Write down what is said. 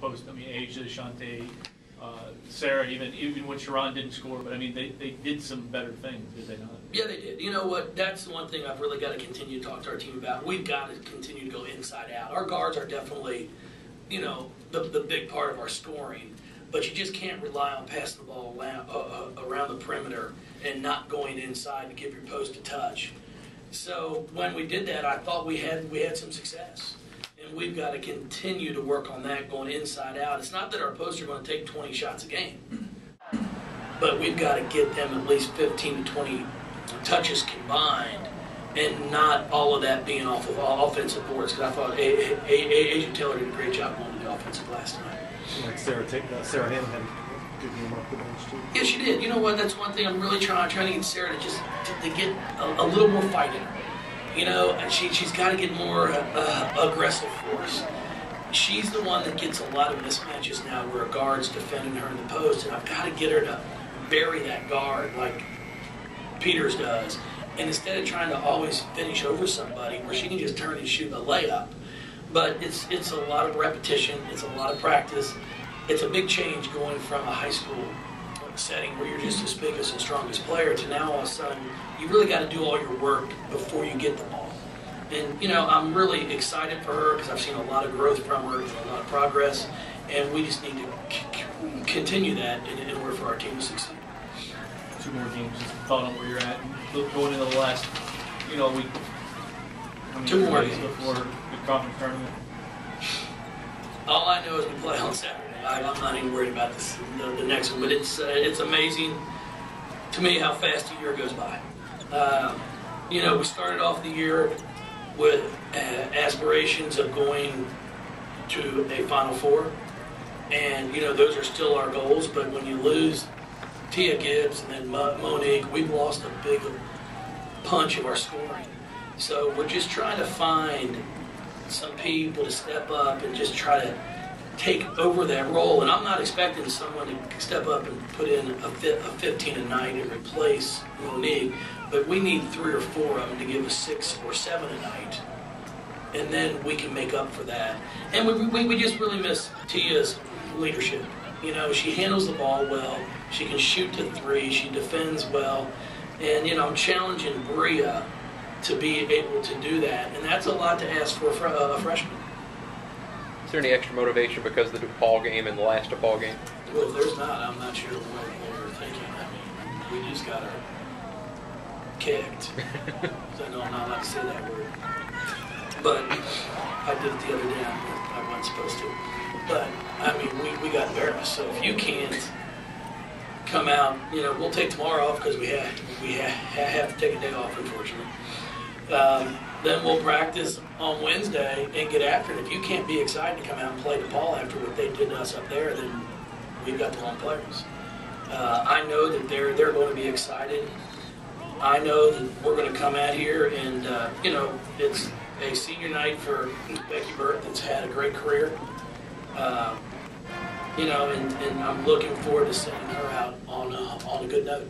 post, I mean, Asia, Shante, uh, Sara, even, even when Sharon didn't score, but I mean, they, they did some better things, did they not? Yeah, they did. You know what? That's the one thing I've really got to continue to talk to our team about. We've got to continue to go inside out. Our guards are definitely, you know, the, the big part of our scoring, but you just can't rely on passing the ball around, uh, uh, around the perimeter and not going inside to give your post a touch. So when we did that, I thought we had we had some success, and we've got to continue to work on that going inside out. It's not that our posts are going to take 20 shots a game, but we've got to get them at least 15 to 20 touches combined, and not all of that being off of offensive boards. Because I thought A- A- A- Asia Taylor did a great job going to the offensive last night. Like Sara, take, uh, Sara Hammond had a good game off the bench too. Yeah, she did. You know what? That's one thing I'm really trying trying to get Sara to just to, to get a, a little more fight in her. You know, and she she's got to get more uh, aggressive for us. She's the one that gets a lot of mismatches now where a guard's defending her in the post, and I've got to get her to bury that guard like Peters does. And instead of trying to always finish over somebody, where she can just turn and shoot a layup. But it's it's a lot of repetition. It's a lot of practice. It's a big change going from a high school setting where you're just as big as the strongest player to now all of a sudden you really got to do all your work before you get the ball. And you know I'm really excited for her because I've seen a lot of growth from her, and a lot of progress, and we just need to c- continue that in, in order for our team to succeed. Two more games, just thought on where you're at, going into the last, you know, week. Two more days games. Before the conference tournament. All I know is we play on Saturday. I, I'm not even worried about this, the, the next one, but it's uh, it's amazing to me how fast a year goes by. Uh, you know, we started off the year with uh, aspirations of going to a Final Four, and you know those are still our goals. But when you lose Tia Gibbs and then Mo- Monique, we've lost a big punch of our scoring. So we're just trying to find some people to step up and just try to take over that role. And I'm not expecting someone to step up and put in a, fi- a 15 a night and replace Monique, but we need three or four of them to give us six or seven a night. And then we can make up for that. And we, we, we just really miss Tia's leadership. You know, she handles the ball well. She can shoot to three. She defends well. And, you know, I'm challenging Bria to be able to do that. And that's a lot to ask for a freshman. Is there any extra motivation because of the DePaul game and the last DePaul game? Well, there's not, I'm not sure what, what we're thinking. I mean, we just got her kicked. so I know I'm not allowed to say that word. But I did it the other day. I wasn't supposed to. But, I mean, we, we got embarrassed. So if you can't come out, you know, we'll take tomorrow off because we, have, we ha- ha- have to take a day off, unfortunately. Um, then we'll practice on Wednesday and get after it. If you can't be excited to come out and play DePaul after what they did to us up there, then we've got the wrong players. Uh, I know that they're they're going to be excited. I know that we're going to come out here and uh, you know it's a senior night for Becky Burke that's had a great career. Uh, you know, and, and I'm looking forward to sending her out on a, on a good note.